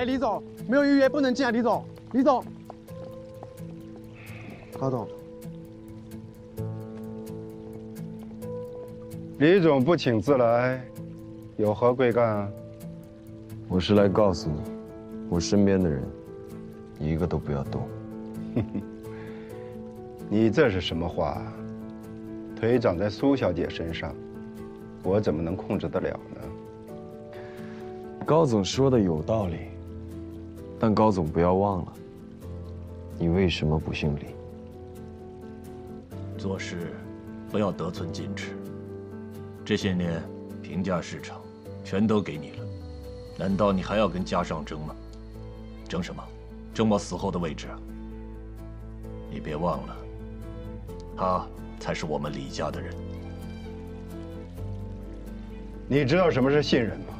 哎，李总，没有预约不能进啊，李总，李总，高总，李总不请自来，有何贵干啊？我是来告诉你，我身边的人，一个都不要动。你这是什么话？腿长在苏小姐身上，我怎么能控制得了呢？高总说的有道理，但高总不要忘了，你为什么不姓李？做事不要得寸进尺。这些年平价市场全都给你了，难道你还要跟家上争吗？争什么？争我死后的位置啊！你别忘了，他才是我们李家的人。你知道什么是信任吗？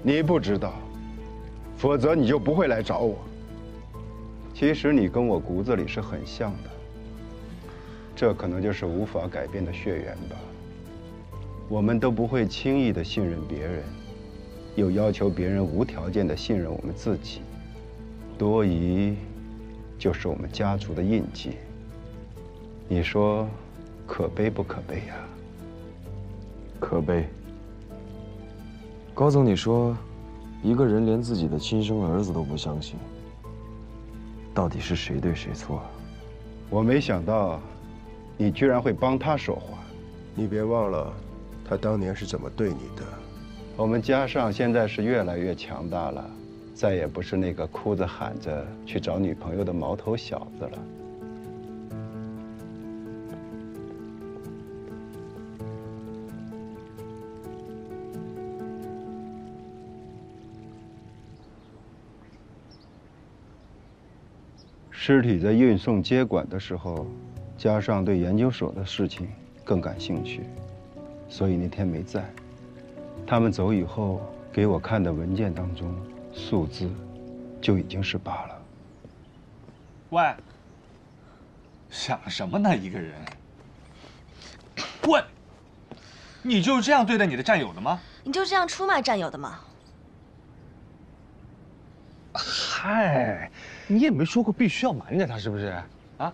你不知道，否则你就不会来找我。其实你跟我骨子里是很像的，这可能就是无法改变的血缘吧。我们都不会轻易的信任别人，又要求别人无条件的信任我们自己。多疑，就是我们家族的印记。你说，可悲不可悲呀？可悲。高总，你说，一个人连自己的亲生儿子都不相信，到底是谁对谁错？我没想到，你居然会帮他说话。你别忘了，他当年是怎么对你的。我们家上现在是越来越强大了，再也不是那个哭着喊着去找女朋友的毛头小子了。尸体在运送接管的时候，加上对研究所的事情更感兴趣，所以那天没在。他们走以后给我看的文件当中，数字就已经是八了。喂，想什么呢？一个人？滚，你就是这样对待你的战友的吗？你就这样出卖战友的吗？嗨。你也没说过必须要瞒着他，是不是？啊！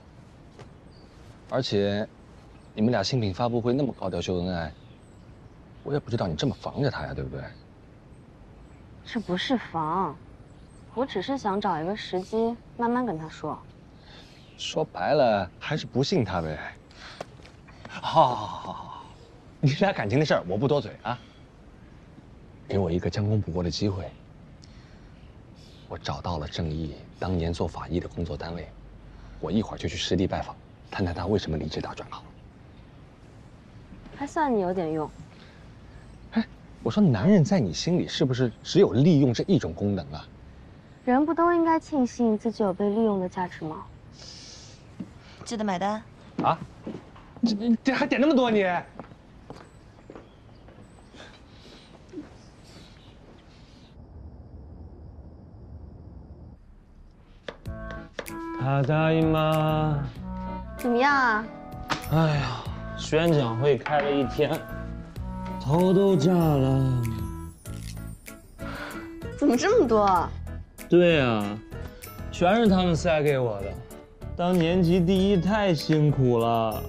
而且，你们俩新品发布会那么高调秀恩爱，我也不知道你这么防着他呀，对不对？这不是防，我只是想找一个时机慢慢跟他说。说白了，还是不信他呗。好，好，好，好，好你俩感情的事儿我不多嘴啊。给我一个将功补过的机会。我找到了郑毅当年做法医的工作单位，我一会儿就去实地拜访，谈谈他为什么离职大转行。还算你有点用。哎，我说男人在你心里是不是只有利用这一种功能啊？人不都应该庆幸自己有被利用的价值吗？记得买单。啊？这这还点那么多你？他答应吗？怎么样啊？哎呀，宣讲会开了一天，头都炸了。怎么这么多？对呀，全是他们塞给我的。当年级第一太辛苦了。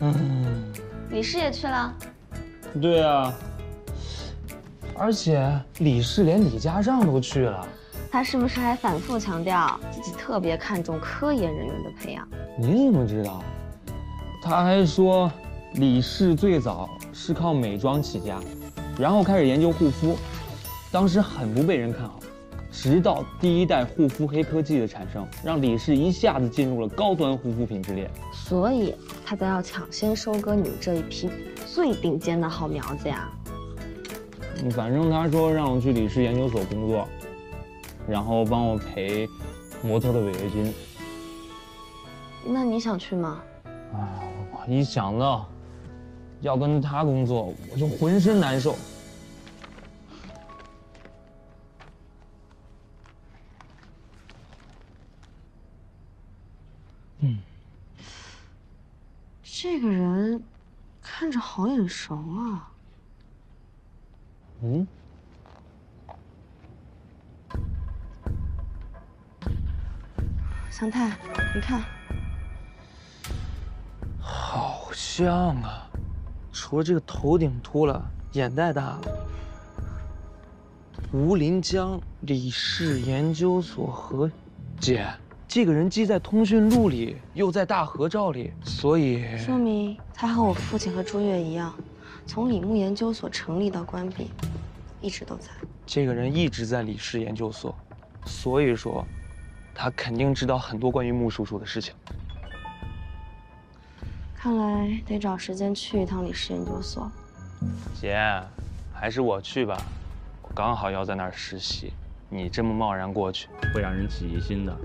嗯。李氏也去了。对啊。而且李氏连李家让都去了。他是不是还反复强调自己特别看重科研人员的培养？你怎么知道？他还说，李氏最早是靠美妆起家，然后开始研究护肤，当时很不被人看好，直到第一代护肤黑科技的产生，让李氏一下子进入了高端护肤品之列。所以他才要抢先收割你们这一批最顶尖的好苗子呀。反正他说让我去李氏研究所工作。然后帮我赔模特的违约金。那你想去吗？啊，我一想到要跟他工作，我就浑身难受。嗯，这个人看着好眼熟啊。嗯。祥太，你看，好像啊，除了这个头顶秃了，眼袋大了。吴林江李氏研究所和姐，这个人既在通讯录里，又在大合照里，所以说明他和我父亲和朱越一样，从李牧研究所成立到关闭，一直都在。这个人一直在李氏研究所，所以说，他肯定知道很多关于穆叔叔的事情。看来得找时间去一趟李氏研究所。姐，还是我去吧，我刚好要在那儿实习，你这么贸然过去，会让人起疑心的。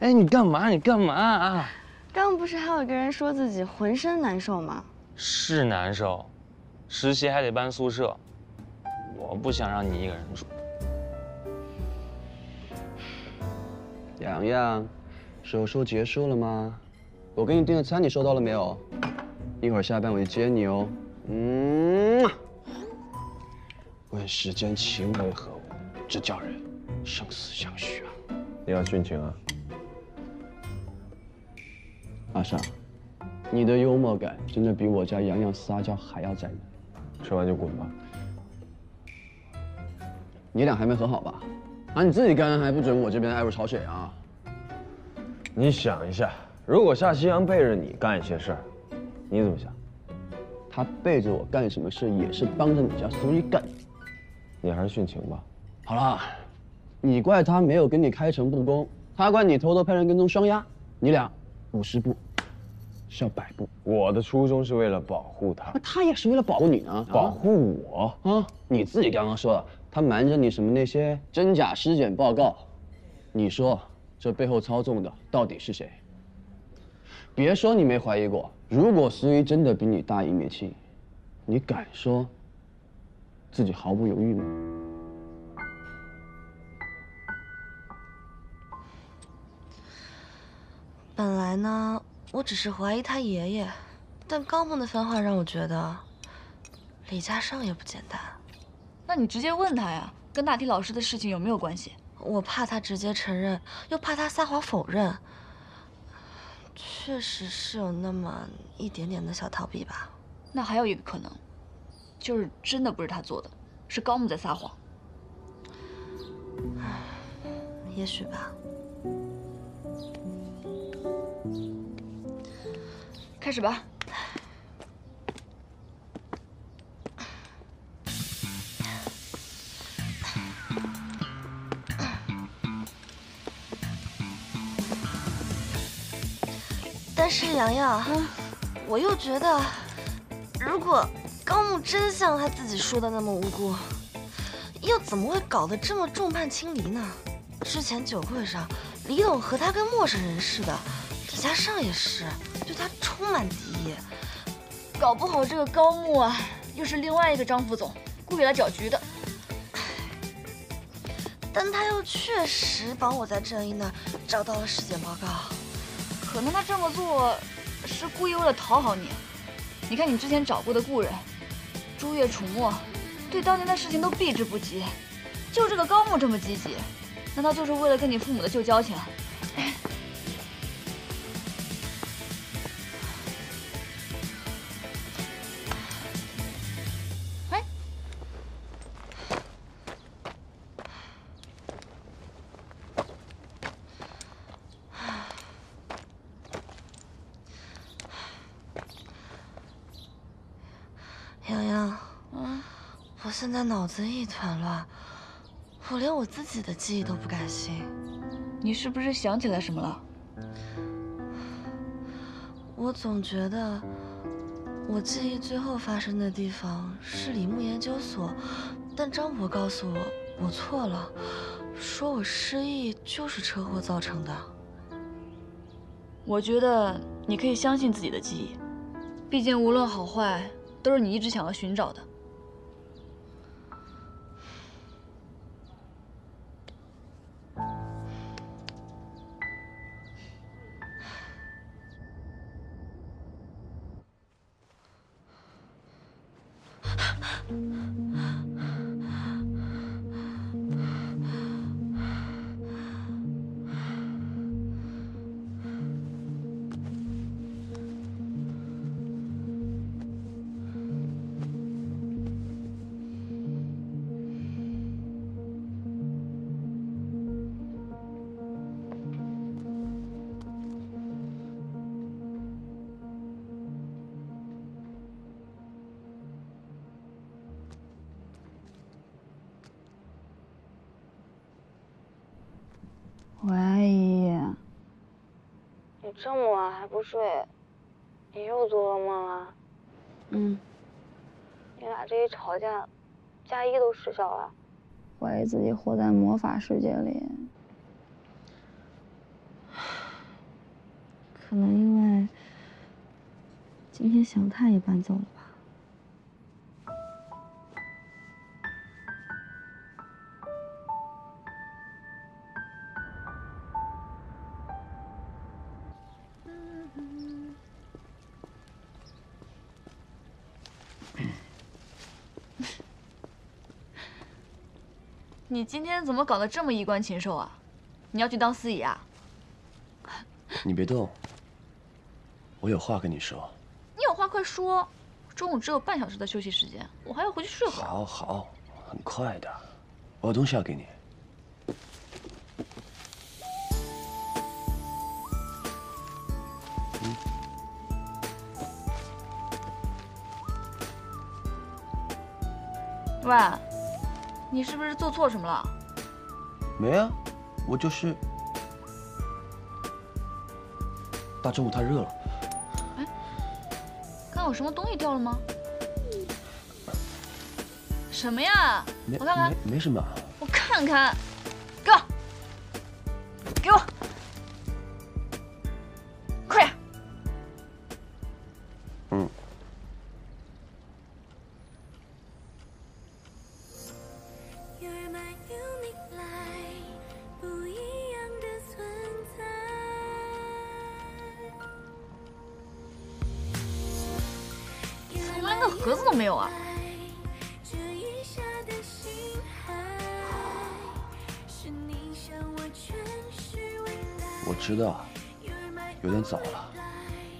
哎，你干嘛？你干嘛啊？刚不是还有一个人说自己浑身难受吗？是难受。实习还得搬宿舍，我不想让你一个人住。洋洋，手术结束了吗？我给你订的餐你收到了没有？一会儿下班我去接你哦。嗯。问世间情为何物，这叫人生死相许啊！你要殉情啊？阿尚，你的幽默感真的比我家洋洋撒娇还要在意。吃完就滚吧。你俩还没和好吧？啊，你自己干还不准我这边爱如潮水啊！你想一下，如果夏夕阳背着你干一些事儿，你怎么想？他背着我干什么事也是帮着你家苏一干。你还是殉情吧。好了，你怪他没有跟你开诚布公，他怪你偷偷派人跟踪双鸭，你俩五十步。笑百步，我的初衷是为了保护他，他也是为了保护你呢。保护我啊！你自己刚刚说了，他瞒着你什么那些真假尸检报告，你说这背后操纵的到底是谁？别说你没怀疑过，如果苏一真的比你大一米七，你敢说自己毫不犹豫吗？本来呢。我只是怀疑他爷爷，但高梦的番话让我觉得李家尚也不简单。那你直接问他呀，跟大体老师的事情有没有关系？我怕他直接承认，又怕他撒谎否认。确实是有那么一点点的小逃避吧。那还有一个可能，就是真的不是他做的，是高木在撒谎。也许吧。开始吧。但是洋洋，我又觉得，如果高木真像他自己说的那么无辜，又怎么会搞得这么众叛亲离呢？之前酒会上，李董和他跟陌生人似的，李家尚也是。对他充满敌意，搞不好这个高木啊，又是另外一个张副总故意来搅局的。但他又确实帮我在郑一那找到了尸检报告，可能他这么做是故意为了讨好你。你看你之前找过的故人，朱月、楚墨，对当年的事情都避之不及，就这个高木这么积极，难道就是为了跟你父母的旧交情？现在脑子一团乱，我连我自己的记忆都不敢信。你是不是想起来什么了？我总觉得，我记忆最后发生的地方是李牧研究所，但张博告诉我，我错了，说我失忆就是车祸造成的。我觉得你可以相信自己的记忆，毕竟无论好坏，都是你一直想要寻找的。这么晚还不睡，你又做噩梦了？嗯。你俩这一吵架，嫁衣都失效了。怀疑自己活在魔法世界里。可能因为今天祥太也搬走了吧。你今天怎么搞得这么衣冠禽兽啊？你要去当司仪啊？你别动，我有话跟你说。你有话快说，中午只有半小时的休息时间，我还要回去睡会儿。好好，很快的，我有东西要给你。喂，你是不是做错什么了？没啊，我就是。大中午太热了。哎，刚有什么东西掉了吗？什么呀？我看看。没什么。我看看，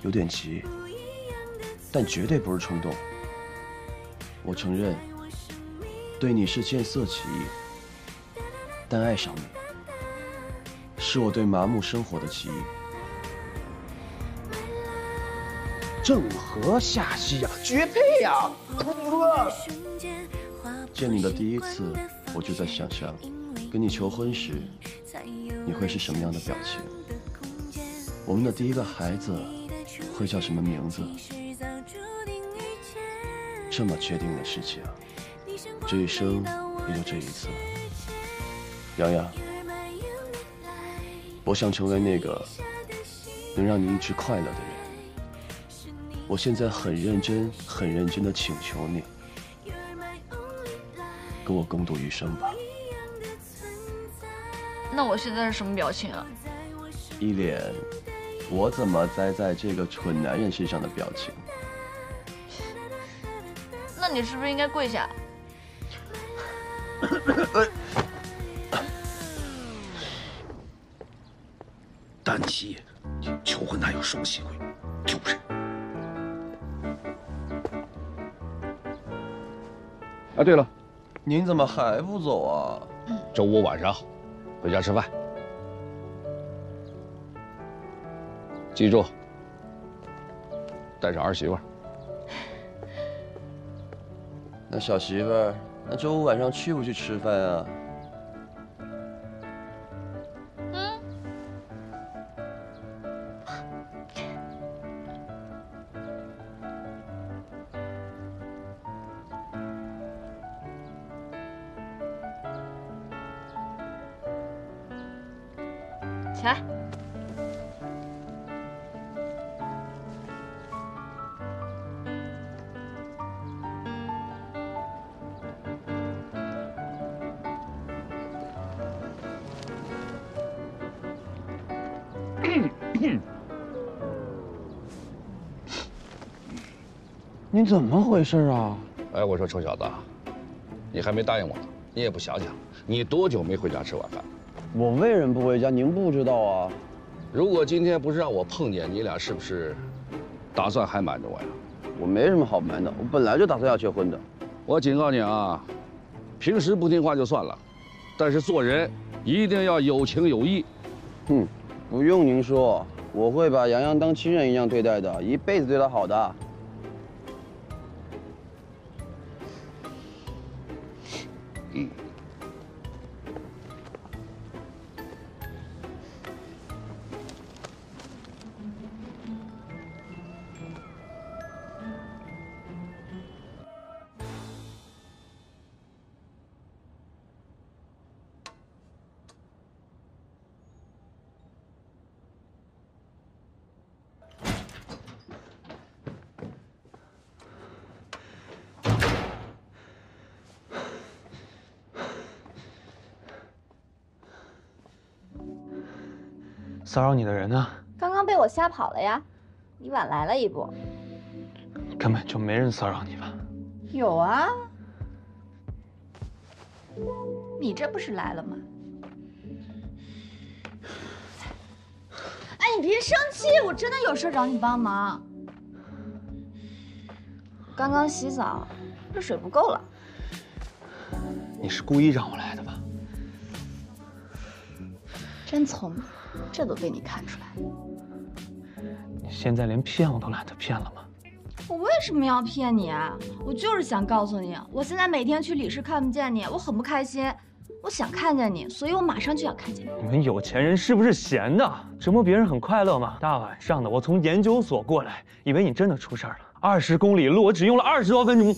有点急，但绝对不是冲动。我承认，对你是见色起意，但爱上你，是我对麻木生活的起义。郑和下西洋，绝配呀！见你的第一次，我就在想象，跟你求婚时，你会是什么样的表情？我们的第一个孩子会叫什么名字？这么确定的事情，这一生也就这一次。洋洋，我想成为那个能让你一直快乐的人。我现在很认真、很认真的请求你，跟我共度余生吧。那我现在是什么表情啊？一脸我怎么栽在这个蠢男人身上的表情。那你是不是应该跪下？丹琪，求婚哪有什么机会？丢人！啊，对了，您怎么还不走啊？周五晚上回家吃饭，记住带上儿媳妇。那小媳妇儿，那周五晚上去不去吃饭啊？您怎么回事啊？哎，我说臭小子，你还没答应我呢，你也不想想，你多久没回家吃晚饭？我为什么不回家？您不知道啊？如果今天不是让我碰见你俩，是不是打算还瞒着我呀？我没什么好瞒的，我本来就打算要结婚的。我警告你啊，平时不听话就算了，但是做人一定要有情有义。哼，不用您说，我会把洋洋当亲人一样对待的，一辈子对他好的。骚扰你的人呢？刚刚被我吓跑了呀，你晚来了一步。根本就没人骚扰你吧？有啊，你这不是来了吗？哎，你别生气，我真的有事找你帮忙。刚刚洗澡，热水不够了。你是故意让我来的吧？真聪明，这都被你看出来。你现在连骗我都懒得骗了吗？我为什么要骗你啊？我就是想告诉你，我现在每天去理事看不见你，我很不开心。我想看见你，所以我马上就想看见你。你们有钱人是不是闲的？折磨别人很快乐吗？大晚上的，我从研究所过来，以为你真的出事儿了。二十公里路，我只用了二十多分钟。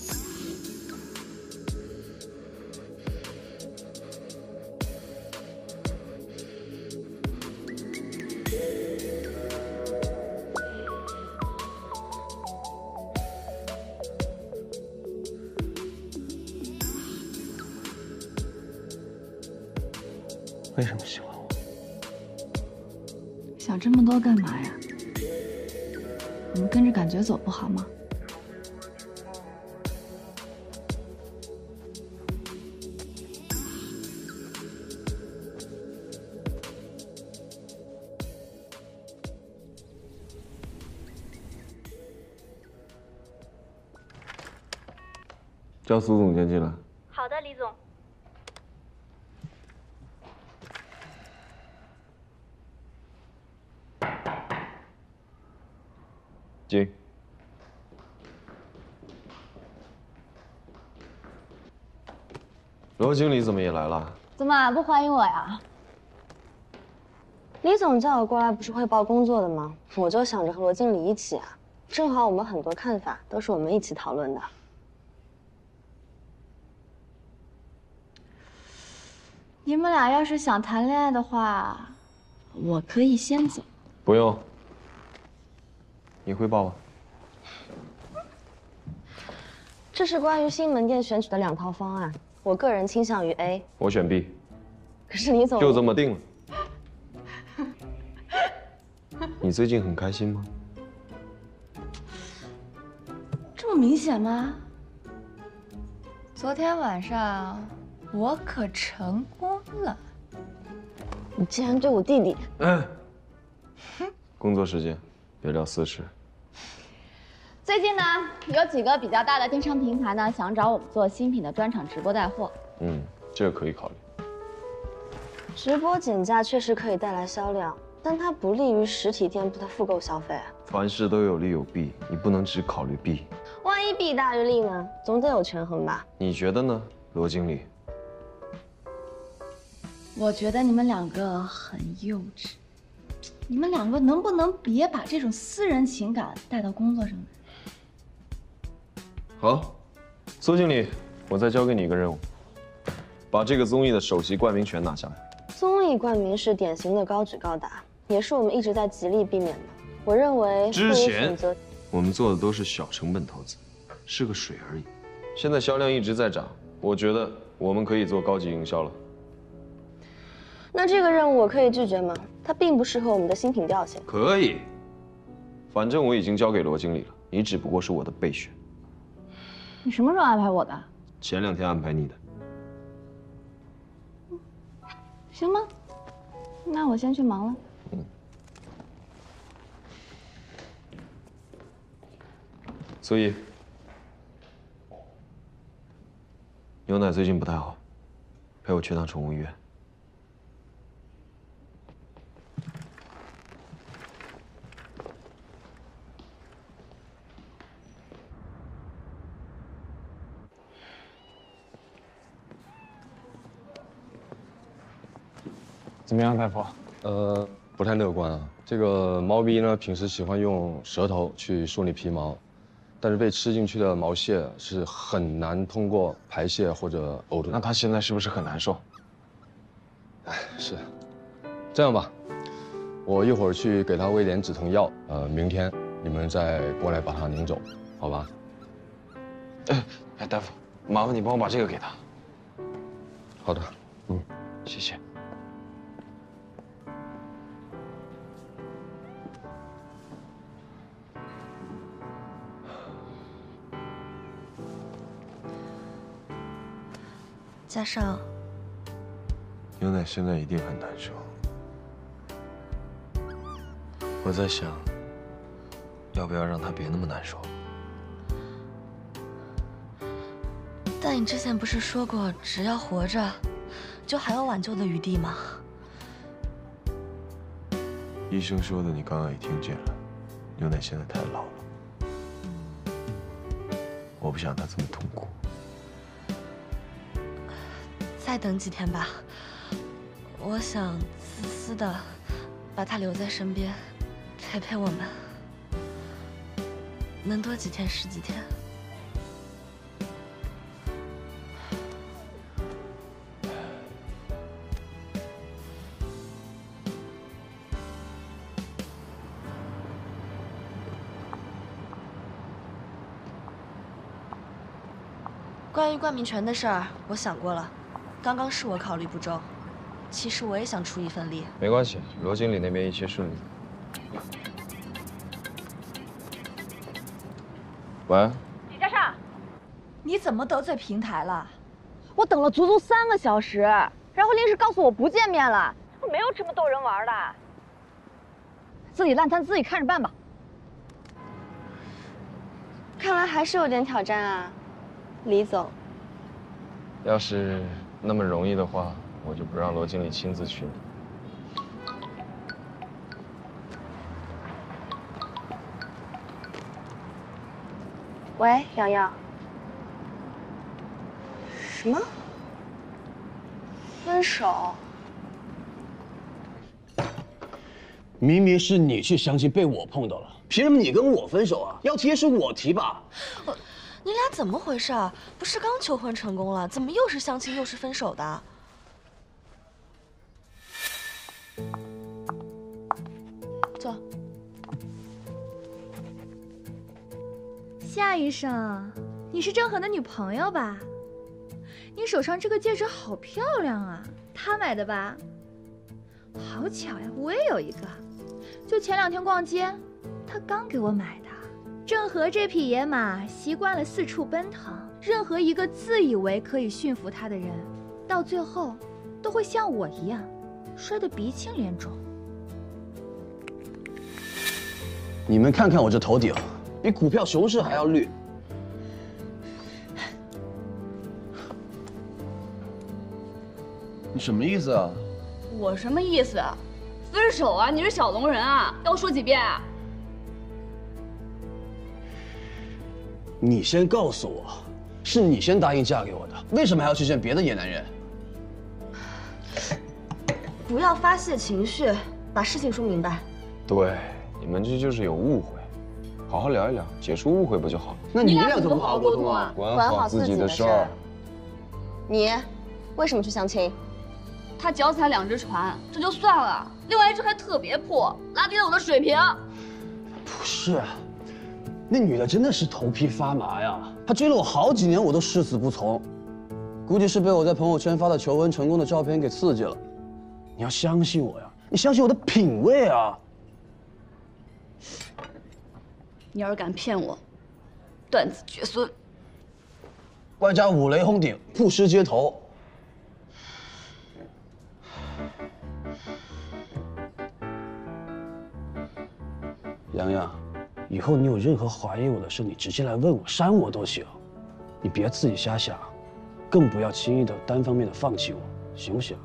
叫苏总监进来。好的，李总。进。罗经理怎么也来了？怎么不欢迎我呀？李总叫我过来不是汇报工作的吗？我就想着和罗经理一起啊，正好我们很多看法都是我们一起讨论的。你们俩要是想谈恋爱的话，我可以先走。不用，你汇报吧。这是关于新门店选取的两套方案，我个人倾向于 A。我选 B。可是李总就这么定了。你最近很开心吗？这么明显吗？昨天晚上我可成功了。你竟然对我弟弟……嗯。工作时间，别聊私事。最近呢，有几个比较大的电商平台呢，想找我们做新品的专场直播带货。嗯，这个可以考虑。直播减价确实可以带来销量，但它不利于实体店铺的复购消费。凡事都有利有弊，你不能只考虑弊。万一弊大于利呢？总得有权衡吧？你觉得呢，罗经理？我觉得你们两个很幼稚。你们两个能不能别把这种私人情感带到工作上来？好，苏经理，我再交给你一个任务，把这个综艺的首席冠名权拿下来。综艺冠名是典型的高举高打，也是我们一直在极力避免的。我认为之前我们做的都是小成本投资，是个水而已。现在销量一直在涨，我觉得我们可以做高级营销了。那这个任务我可以拒绝吗？它并不适合我们的新品调性。可以，反正我已经交给罗经理了，你只不过是我的备选。你什么时候安排我的？前两天安排你的。行吗？那我先去忙了。嗯。所以，牛奶最近不太好，陪我去趟宠物医院。怎么样，大夫？呃，不太乐观啊。这个猫咪呢，平时喜欢用舌头去梳理皮毛，但是被吃进去的毛屑是很难通过排泄或者呕吐。那它现在是不是很难受？哎，是。这样吧，我一会儿去给它喂点止疼药。呃，明天你们再过来把它领走，好吧？哎，哎，大夫，麻烦你帮我把这个给他。好的，嗯，谢谢。加上牛奶现在一定很难受。我在想，要不要让他别那么难受？但你之前不是说过，只要活着，就还有挽救的余地吗？医生说的你刚刚也听见了，牛奶现在太老了，我不想他这么痛苦。再等几天吧，我想自私的把他留在身边，陪陪我们，能多几天是几天。关于冠名权的事儿，我想过了，刚刚是我考虑不周。其实我也想出一份力。没关系，罗经理那边一切顺利。喂，李嘉尚，你怎么得罪平台了？我等了足足三个小时，然后临时告诉我不见面了。没有这么逗人玩的，自己烂摊自己看着办吧。看来还是有点挑战啊，李总。要是那么容易的话，我就不让罗经理亲自去了。喂，洋洋。什么？分手？明明是你去相亲被我碰到了，凭什么你跟我分手啊？要提也是我提吧。我，你俩怎么回事？不是刚求婚成功了，怎么又是相亲又是分手的？坐。夏医生，你是郑恒的女朋友吧？你手上这个戒指好漂亮啊，他买的吧？好巧呀，我也有一个，就前两天逛街，他刚给我买的。郑和这匹野马习惯了四处奔腾，任何一个自以为可以驯服它的人，到最后都会像我一样，摔得鼻青脸肿。你们看看我这头顶，比股票熊市还要绿。你什么意思啊？我什么意思？分手啊！你是小龙人啊？要说几遍啊？你先告诉我，是你先答应嫁给我的，为什么还要去见别的野男人？不要发泄情绪，把事情说明白。对，你们这就是有误会，好好聊一聊，解除误会不就好了？那你俩怎么不好好沟通啊？管好自己的事儿。你为什么去相亲？他脚踩两只船，这就算了，另外一只还特别破，拉低了我的水平。不是，那女的真的是头皮发麻呀！她追了我好几年，我都誓死不从，估计是被我在朋友圈发的求婚成功的照片给刺激了。你要相信我呀，你相信我的品味啊！你要是敢骗我，断子绝孙！外加五雷轰顶，曝尸街头。洋洋，以后你有任何怀疑我的事，你直接来问我，删我都行，你别自己瞎想，更不要轻易的单方面的放弃我，行不行？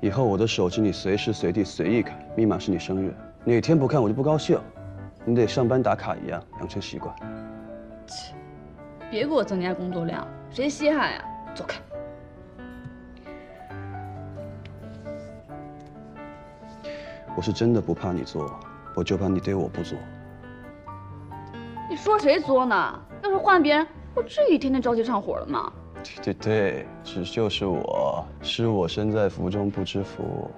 以后我的手机你随时随地随意看，密码是你生日，哪天不看我就不高兴。你得上班打卡一样养成习惯。切，别给我增加工作量，谁稀罕呀？走开。我是真的不怕你作，我就怕你对我不作。你说谁作呢？要是换别人，不至于天天着急上火了吗？对对对，只就是我，是我身在福中不知福。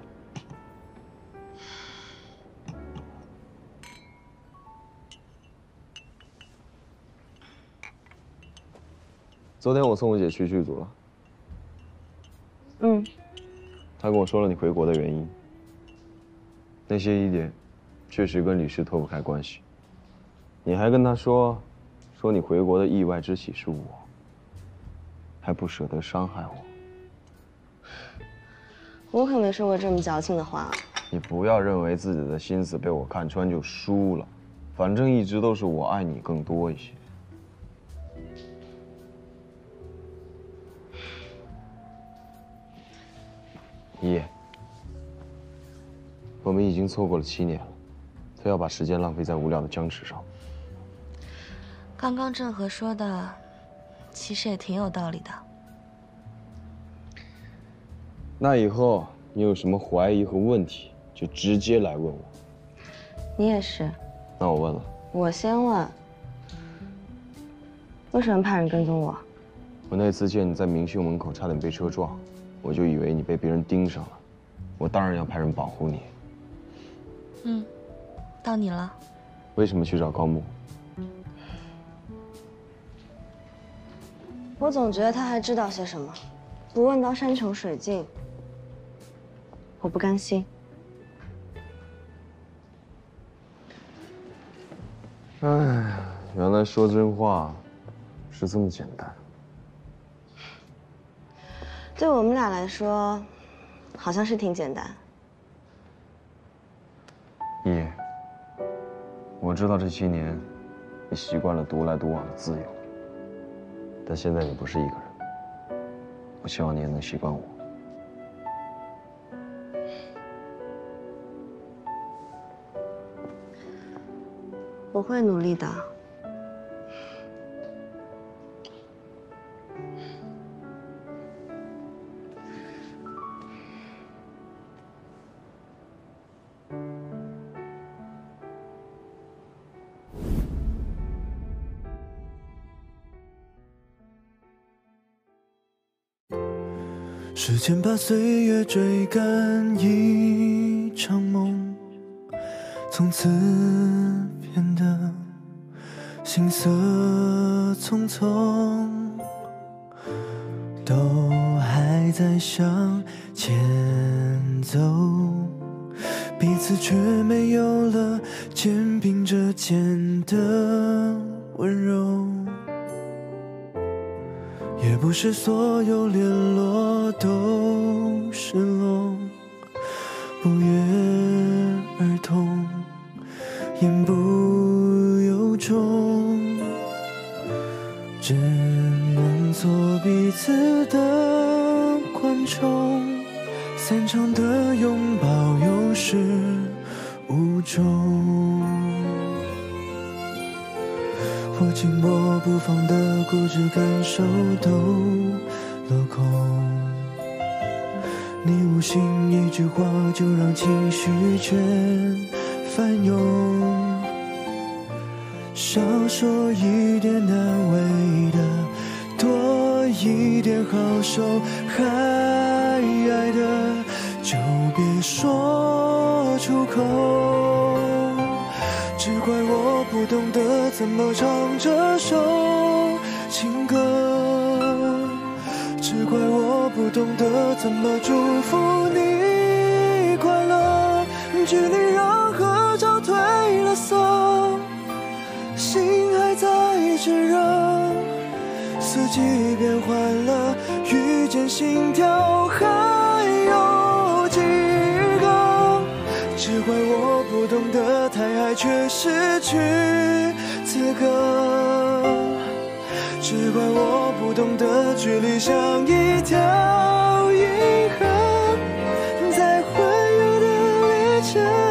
昨天我送我姐去剧组了。嗯，她跟我说了你回国的原因，那些疑点，确实跟李氏脱不开关系。你还跟她说，说你回国的意外之喜是我，还不舍得伤害我。我可没说过这么矫情的话。你不要认为自己的心思被我看穿就输了，反正一直都是我爱你更多一些。我们已经错过了七年了，非要把时间浪费在无聊的僵持上。刚刚郑和说的，其实也挺有道理的。那以后你有什么怀疑和问题，就直接来问我。你也是。那我问了。我先问。为什么派人跟踪我？我那次见你在明秀门口差点被车撞，我就以为你被别人盯上了，我当然要派人保护你。嗯，到你了。为什么去找高木？我总觉得他还知道些什么，不问到山穷水尽，我不甘心。哎，原来说真话是这么简单。对我们俩来说，好像是挺简单。我知道这些年你习惯了独来独往的自由，但现在你不是一个人，我希望你也能习惯我。我会努力的。时间把岁月追赶一场梦，从此变得行色匆匆，都还在向前走，彼此却没有了肩并着肩的温柔。不是所有联络都是龙，不约而同，言不由衷，只能做彼此的观众。散场的拥抱有始无终。我紧握不放的固执感受都落空，你无心一句话就让情绪全翻涌，少说一点难为的，多一点好受，还爱的就别说出口。只怪我不懂得怎么唱这首情歌，只怪我不懂得怎么祝福你快乐。距离让合照褪了色，心还在炙热。四季变换了，遇见心跳只怪我不懂得太爱，却失去资格。只怪我不懂得距离像一条银河，在环游的列车。